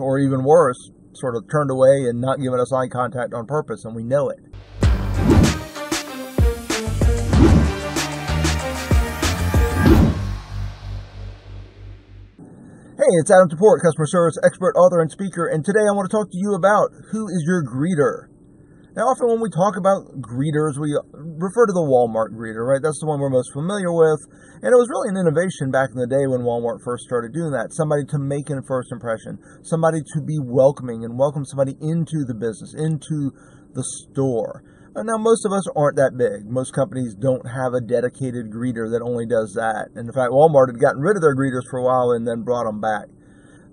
or even worse, sort of turned away and not giving us eye contact on purpose, and we know it. Hey, it's Adam Toporek, customer service expert, author, and speaker, and today I want to talk to you about who is your greeter. Now, often when we talk about greeters, we refer to the Walmart greeter, right? That's the one we're most familiar with. And it was really an innovation back in the day when Walmart first started doing that. Somebody to make a first impression, somebody to be welcoming and welcome somebody into the business, into the store. Now, most of us aren't that big. Most companies don't have a dedicated greeter that only does that. And in fact, Walmart had gotten rid of their greeters for a while and then brought them back.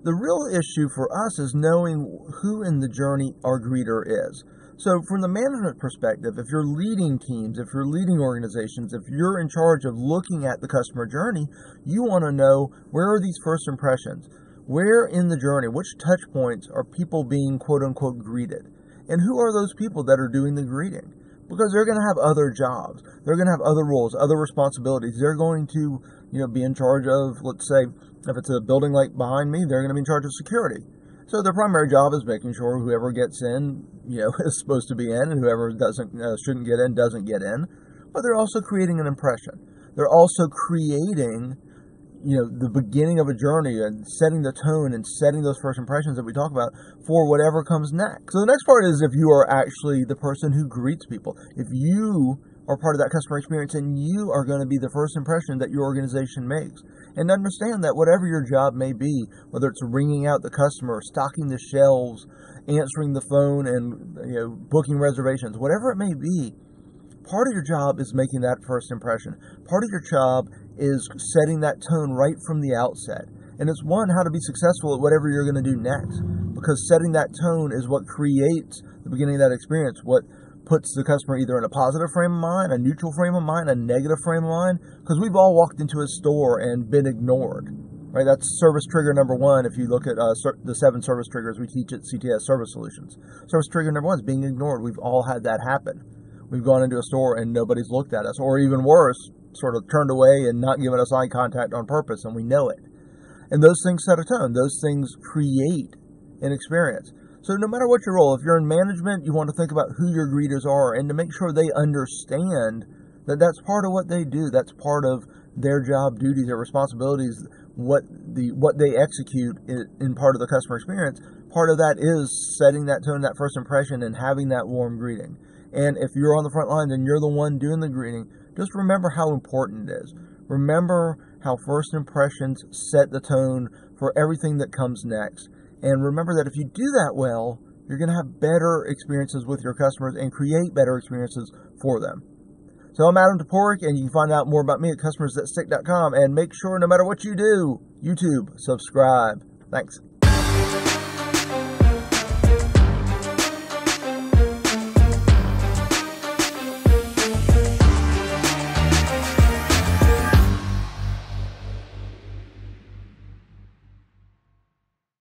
The real issue for us is knowing who in the journey our greeter is. So, from the management perspective, if you're leading teams, if you're leading organizations, if you're in charge of looking at the customer journey, you want to know where are these first impressions? Where in the journey, which touch points are people being quote unquote greeted? And who are those people that are doing the greeting? Because they're going to have other jobs. They're going to have other roles, other responsibilities. They're going to, you know, be in charge of, let's say, if it's a building like behind me, they're going to be in charge of security. So their primary job is making sure whoever gets in, you know, is supposed to be in, and whoever doesn't uh, shouldn't get in doesn't get in. But they're also creating an impression. They're also creating you know the beginning of a journey and setting the tone and setting those first impressions that we talk about for whatever comes next. So the next part is if you are actually the person who greets people. If you are part of that customer experience and you are going to be the first impression that your organization makes. And understand that whatever your job may be, whether it's ringing out the customer, stocking the shelves, answering the phone and you know booking reservations, whatever it may be, part of your job is making that first impression. Part of your job is setting that tone right from the outset. And it's one, how to be successful at whatever you're going to do next. Because setting that tone is what creates the beginning of that experience, what puts the customer either in a positive frame of mind, a neutral frame of mind, a negative frame of mind. Because we've all walked into a store and been ignored. Right, that's service trigger number one. If you look at uh, the seven service triggers we teach at CTS Service Solutions, service trigger number one is being ignored. We've all had that happen. We've gone into a store and nobody's looked at us, or even worse, sort of turned away and not given us eye contact on purpose, and we know it. And those things set a tone. Those things create an experience. So no matter what your role, if you're in management, you want to think about who your greeters are and to make sure they understand that that's part of what they do. That's part of their job duties, their responsibilities, what the what they execute in, in part of the customer experience. Part of that is setting that tone, that first impression, and having that warm greeting. And if you're on the front lines and you're the one doing the greeting, just remember how important it is. Remember how first impressions set the tone for everything that comes next. And remember that if you do that well, you're going to have better experiences with your customers and create better experiences for them. So I'm Adam Toporek, and you can find out more about me at customersthatstick.com. And make sure, no matter what you do, YouTube, subscribe. Thanks.